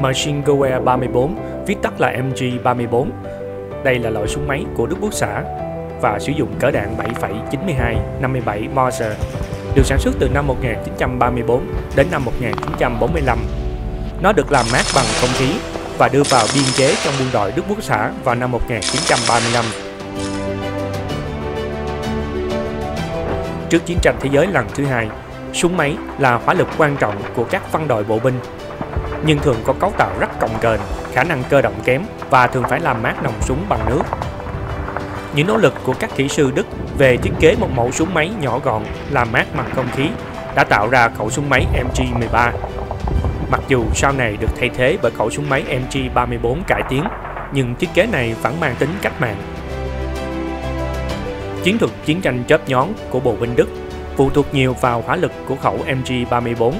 Machine Gewehr 34, viết tắt là MG34. Đây là loại súng máy của Đức Quốc xã và sử dụng cỡ đạn 7,92 57 Mauser, được sản xuất từ năm 1934 đến năm 1945. Nó được làm mát bằng không khí và đưa vào biên chế trong quân đội Đức Quốc xã vào năm 1935. Trước chiến tranh thế giới lần thứ hai, súng máy là hỏa lực quan trọng của các phân đội bộ binh, nhưng thường có cấu tạo rất cồng kềnh, khả năng cơ động kém và thường phải làm mát nòng súng bằng nước. Những nỗ lực của các kỹ sư Đức về thiết kế một mẫu súng máy nhỏ gọn, làm mát bằng không khí đã tạo ra khẩu súng máy MG13. Mặc dù sau này được thay thế bởi khẩu súng máy MG34 cải tiến, nhưng thiết kế này vẫn mang tính cách mạng. Chiến thuật chiến tranh chớp nhón của bộ binh Đức phụ thuộc nhiều vào hỏa lực của khẩu MG34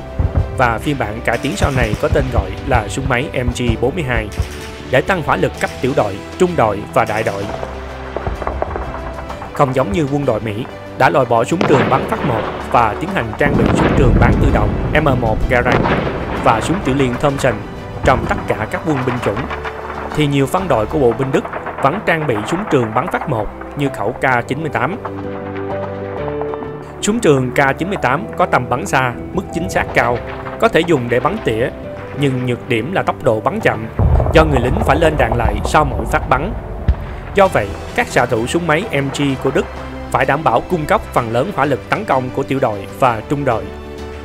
và phiên bản cải tiến sau này có tên gọi là súng máy MG42 để tăng hỏa lực cấp tiểu đội, trung đội và đại đội. Không giống như quân đội Mỹ đã loại bỏ súng trường bắn phát một và tiến hành trang bị súng trường bán tự động M1 Garand và súng tiểu liên Thompson trong tất cả các quân binh chủng, thì nhiều phân đội của bộ binh Đức vẫn trang bị súng trường bắn phát một như khẩu K98. Súng trường K98 có tầm bắn xa, mức chính xác cao, có thể dùng để bắn tỉa, nhưng nhược điểm là tốc độ bắn chậm, do người lính phải lên đạn lại sau mỗi phát bắn. Do vậy, các xạ thủ súng máy MG của Đức phải đảm bảo cung cấp phần lớn hỏa lực tấn công của tiểu đội và trung đội.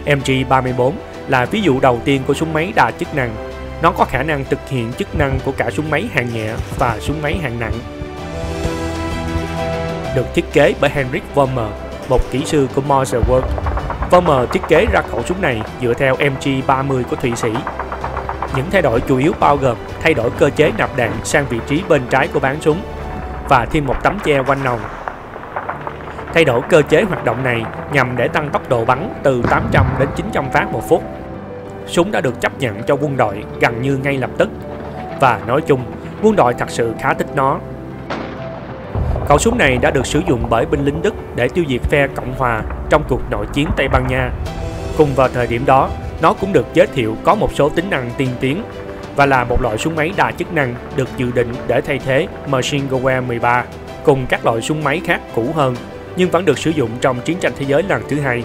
MG34 là ví dụ đầu tiên của súng máy đa chức năng. Nó có khả năng thực hiện chức năng của cả súng máy hạng nhẹ và súng máy hạng nặng. Được thiết kế bởi Henrik Vollmer, một kỹ sư của Mauser World Vollmer thiết kế ra khẩu súng này dựa theo MG30 của Thụy Sĩ. Những thay đổi chủ yếu bao gồm thay đổi cơ chế nạp đạn sang vị trí bên trái của bán súng và thêm một tấm che quanh nòng. Thay đổi cơ chế hoạt động này nhằm để tăng tốc độ bắn từ 800 đến 900 phát một phút. Súng đã được chấp nhận cho quân đội gần như ngay lập tức và nói chung, quân đội thật sự khá thích nó. Khẩu súng này đã được sử dụng bởi binh lính Đức để tiêu diệt phe Cộng Hòa trong cuộc nội chiến Tây Ban Nha. Cùng vào thời điểm đó, nó cũng được giới thiệu có một số tính năng tiên tiến và là một loại súng máy đa chức năng được dự định để thay thế Machine Gewehr 13 cùng các loại súng máy khác cũ hơn nhưng vẫn được sử dụng trong chiến tranh thế giới lần thứ hai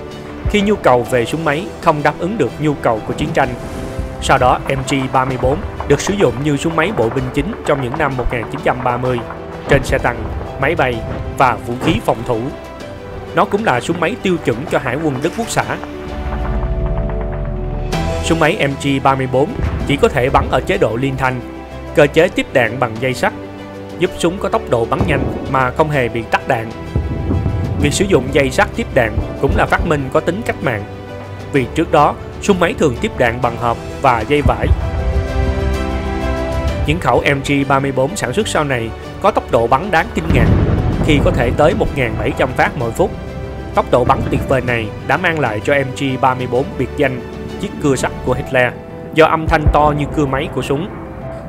khi nhu cầu về súng máy không đáp ứng được nhu cầu của chiến tranh. Sau đó MG34 được sử dụng như súng máy bộ binh chính trong những năm 1930 trên xe tăng, máy bay và vũ khí phòng thủ. Nó cũng là súng máy tiêu chuẩn cho Hải quân Đức Quốc xã. Súng máy MG34 chỉ có thể bắn ở chế độ liên thanh, cơ chế tiếp đạn bằng dây sắt, giúp súng có tốc độ bắn nhanh mà không hề bị tắt đạn. Việc sử dụng dây sắt tiếp đạn cũng là phát minh có tính cách mạng, vì trước đó súng máy thường tiếp đạn bằng hộp và dây vải. Những khẩu MG34 sản xuất sau này có tốc độ bắn đáng kinh ngạc khi có thể tới 1.700 phát mỗi phút. Tốc độ bắn tuyệt vời này đã mang lại cho MG34 biệt danh chiếc cưa sắt của Hitler do âm thanh to như cưa máy của súng.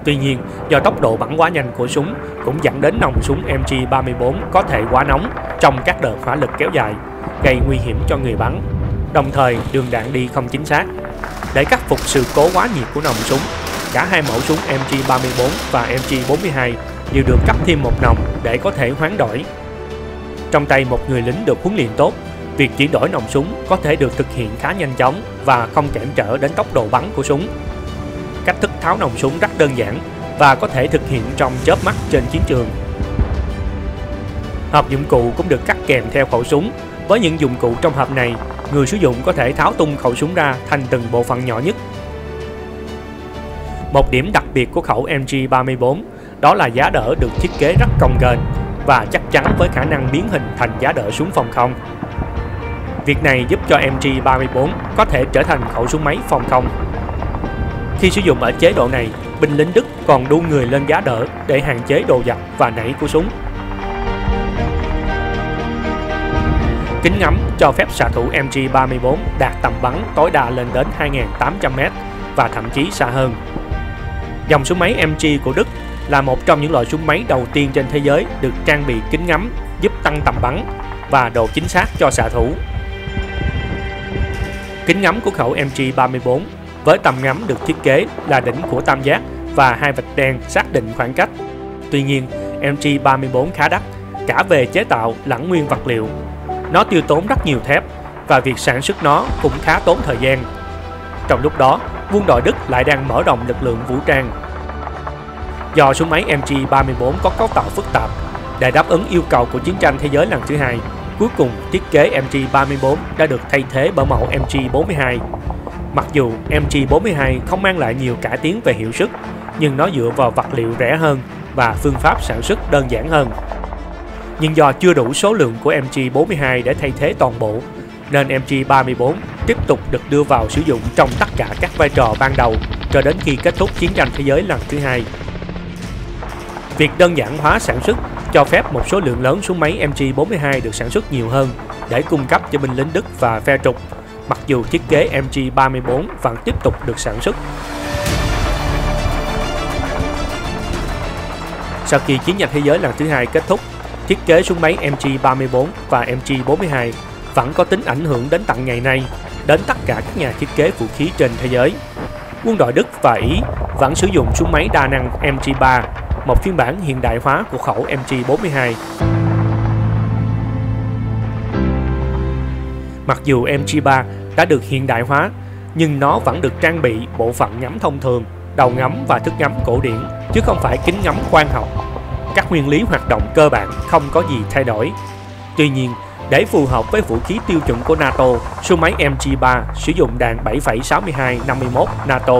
Tuy nhiên, do tốc độ bắn quá nhanh của súng cũng dẫn đến nòng súng MG34 có thể quá nóng trong các đợt hỏa lực kéo dài, gây nguy hiểm cho người bắn. Đồng thời, đường đạn đi không chính xác. Để khắc phục sự cố quá nhiệt của nòng súng, cả hai mẫu súng MG34 và MG42 đều được cấp thêm một nòng để có thể hoán đổi. Trong tay một người lính được huấn luyện tốt, việc chuyển đổi nòng súng có thể được thực hiện khá nhanh chóng và không cản trở đến tốc độ bắn của súng. Cách thức tháo nòng súng rất đơn giản và có thể thực hiện trong chớp mắt trên chiến trường. Hộp dụng cụ cũng được cắt kèm theo khẩu súng. Với những dụng cụ trong hộp này, người sử dụng có thể tháo tung khẩu súng ra thành từng bộ phận nhỏ nhất. Một điểm đặc biệt của khẩu MG34 đó là giá đỡ được thiết kế rất cồng kềnh và chắc chắn với khả năng biến hình thành giá đỡ súng phòng không. Việc này giúp cho MG34 có thể trở thành khẩu súng máy phòng không. Khi sử dụng ở chế độ này, binh lính Đức còn đu người lên giá đỡ để hạn chế đồ giật và nảy của súng. Kính ngắm cho phép xạ thủ MG34 đạt tầm bắn tối đa lên đến 2.800m và thậm chí xa hơn. Dòng súng máy MG của Đức là một trong những loại súng máy đầu tiên trên thế giới được trang bị kính ngắm giúp tăng tầm bắn và độ chính xác cho xạ thủ. Kính ngắm của khẩu MG34 với tầm ngắm được thiết kế là đỉnh của tam giác và hai vạch đen xác định khoảng cách. Tuy nhiên, MG34 khá đắt, cả về chế tạo lẫn nguyên vật liệu. Nó tiêu tốn rất nhiều thép và việc sản xuất nó cũng khá tốn thời gian. Trong lúc đó, quân đội Đức lại đang mở rộng lực lượng vũ trang. Do súng máy MG34 có cấu tạo phức tạp, để đáp ứng yêu cầu của chiến tranh thế giới lần thứ hai, cuối cùng thiết kế MG34 đã được thay thế bởi mẫu MG42. Mặc dù MG42 không mang lại nhiều cải tiến về hiệu suất, nhưng nó dựa vào vật liệu rẻ hơn và phương pháp sản xuất đơn giản hơn. Nhưng do chưa đủ số lượng của MG42 để thay thế toàn bộ, nên MG34 tiếp tục được đưa vào sử dụng trong tất cả các vai trò ban đầu cho đến khi kết thúc chiến tranh thế giới lần thứ hai. Việc đơn giản hóa sản xuất cho phép một số lượng lớn súng máy MG42 được sản xuất nhiều hơn để cung cấp cho binh lính Đức và phe trục, mặc dù thiết kế MG34 vẫn tiếp tục được sản xuất. Sau khi chiến tranh thế giới lần thứ hai kết thúc, thiết kế súng máy MG34 và MG42 vẫn có tính ảnh hưởng đến tận ngày nay đến tất cả các nhà thiết kế vũ khí trên thế giới. Quân đội Đức và Ý vẫn sử dụng súng máy đa năng MG3, một phiên bản hiện đại hóa của khẩu MG42. Mặc dù MG3 đã được hiện đại hóa, nhưng nó vẫn được trang bị bộ phận ngắm thông thường, đầu ngắm và thức ngắm cổ điển, chứ không phải kính ngắm khoan học. Các nguyên lý hoạt động cơ bản không có gì thay đổi. Tuy nhiên, để phù hợp với vũ khí tiêu chuẩn của NATO, số máy MG3 sử dụng đạn 7,62-51 NATO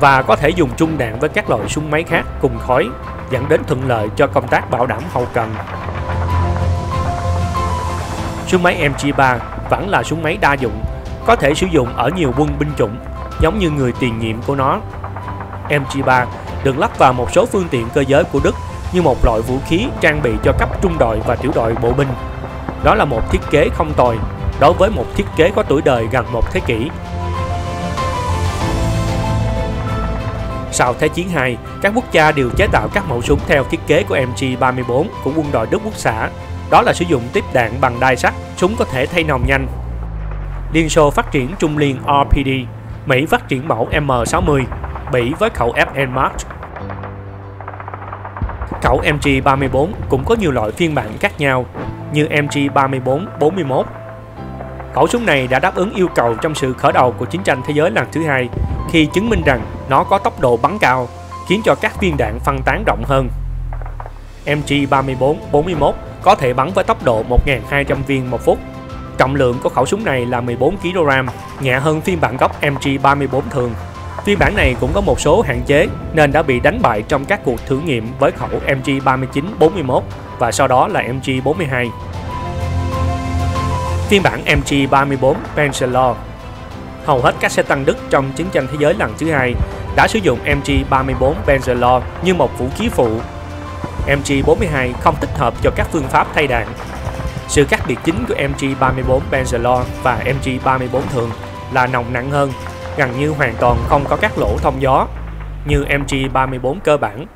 và có thể dùng chung đạn với các loại súng máy khác cùng khối, dẫn đến thuận lợi cho công tác bảo đảm hậu cần. Súng máy MG3 vẫn là súng máy đa dụng, có thể sử dụng ở nhiều quân binh chủng, giống như người tiền nhiệm của nó. MG3 được lắp vào một số phương tiện cơ giới của Đức như một loại vũ khí trang bị cho cấp trung đội và tiểu đội bộ binh. Đó là một thiết kế không tồi đối với một thiết kế có tuổi đời gần một thế kỷ. Sau Thế chiến 2, các quốc gia đều chế tạo các mẫu súng theo thiết kế của MG34 của quân đội Đức Quốc xã. Đó là sử dụng tiếp đạn bằng đai sắt, súng có thể thay nòng nhanh. Liên Xô phát triển trung liên RPD, Mỹ phát triển mẫu M60, Bỉ với khẩu FN March. Khẩu MG34 cũng có nhiều loại phiên bản khác nhau, như MG34-41. Khẩu súng này đã đáp ứng yêu cầu trong sự khởi đầu của chiến tranh thế giới lần thứ hai khi chứng minh rằng nó có tốc độ bắn cao, khiến cho các viên đạn phân tán rộng hơn. MG34-41 có thể bắn với tốc độ 1.200 viên một phút. Trọng lượng của khẩu súng này là 14 kg, nhẹ hơn phiên bản gốc MG34 thường. Phiên bản này cũng có một số hạn chế nên đã bị đánh bại trong các cuộc thử nghiệm với khẩu MG39-41 và sau đó là MG42. Phiên bản MG34 Pencilor Hầu hết các xe tăng Đức trong chiến tranh thế giới lần thứ hai đã sử dụng MG34 Benzelor như một vũ khí phụ. MG42 không thích hợp cho các phương pháp thay đạn. Sự khác biệt chính của MG34 Benzelor và MG34 thường là nòng nặng hơn, gần như hoàn toàn không có các lỗ thông gió như MG34 cơ bản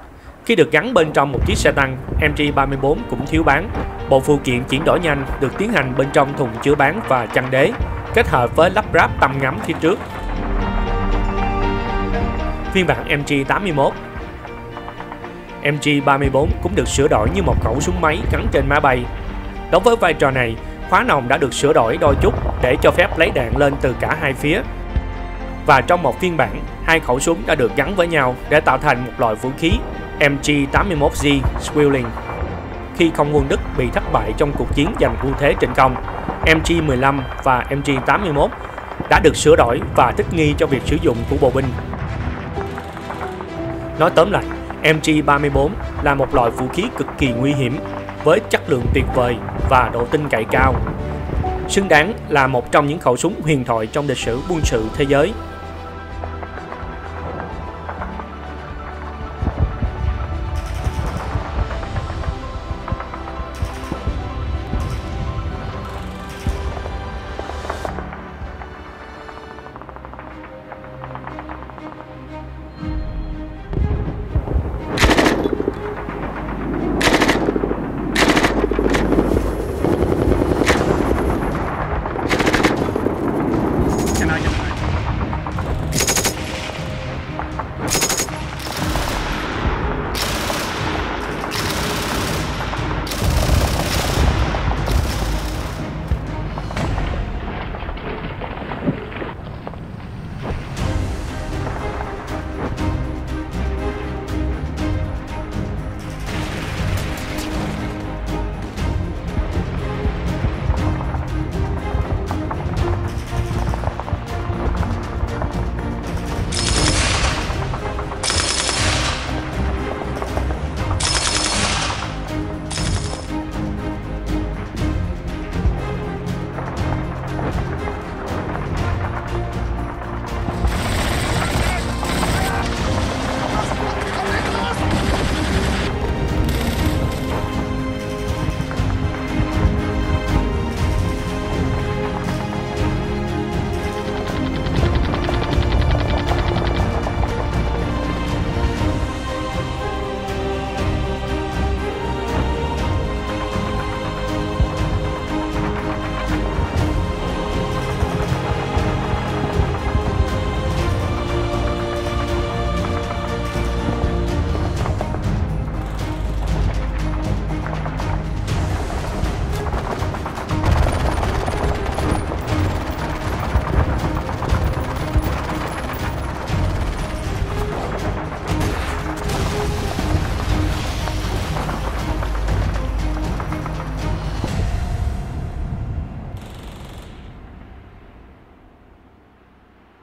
khi được gắn bên trong một chiếc xe tăng, MG34 cũng thiếu bán. Bộ phụ kiện chuyển đổi nhanh được tiến hành bên trong thùng chứa bán và chăn đế, kết hợp với lắp ráp tầm ngắm phía trước. Phiên bản MG81 MG34 cũng được sửa đổi như một khẩu súng máy gắn trên máy bay. Đối với vai trò này, khóa nòng đã được sửa đổi đôi chút để cho phép lấy đạn lên từ cả hai phía. Và trong một phiên bản, hai khẩu súng đã được gắn với nhau để tạo thành một loại vũ khí MG-81G Swilling. Khi không quân Đức bị thất bại trong cuộc chiến giành ưu thế trên công, MG-15 và MG-81 đã được sửa đổi và thích nghi cho việc sử dụng của bộ binh. Nói tóm lại, MG-34 là một loại vũ khí cực kỳ nguy hiểm với chất lượng tuyệt vời và độ tin cậy cao. Xứng đáng là một trong những khẩu súng huyền thoại trong lịch sử quân sự thế giới